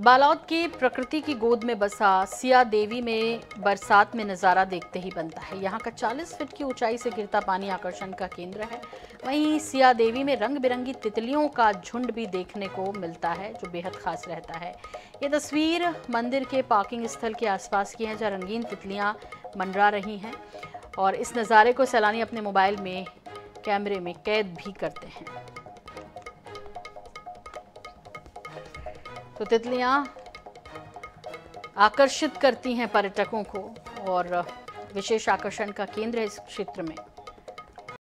बालौद की प्रकृति की गोद में बसा, सिया देवी में बरसात में नज़ारा देखते ही बनता है। यहाँ का 40 फीट की ऊंचाई से गिरता पानी आकर्षण का केंद्र है। वहीं सिया देवी में रंग बिरंगी तितलियों का झुंड भी देखने को मिलता है, जो बेहद खास रहता है। ये तस्वीर मंदिर के पार्किंग स्थल के आसपास की है, जहाँ रंगीन तितलियाँ मंडरा रही हैं और इस नज़ारे को सैलानी अपने मोबाइल में, कैमरे में कैद भी करते हैं। तो तितलियाँ आकर्षित करती हैं पर्यटकों को और विशेष आकर्षण का केंद्र है इस क्षेत्र में।